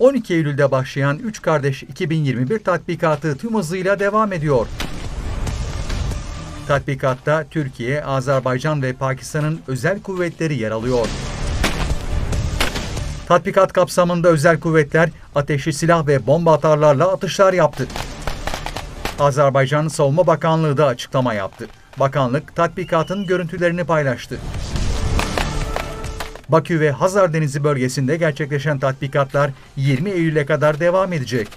12 Eylül'de başlayan 3 Kardeş 2021 tatbikatı tüm hızıyla devam ediyor. Tatbikatta Türkiye, Azerbaycan ve Pakistan'ın özel kuvvetleri yer alıyor. Tatbikat kapsamında özel kuvvetler ateşli silah ve bomba atarlarla atışlar yaptı. Azerbaycan Savunma Bakanlığı da açıklama yaptı. Bakanlık tatbikatın görüntülerini paylaştı. Bakü ve Hazar Denizi bölgesinde gerçekleşen tatbikatlar 20 Eylül'e kadar devam edecek.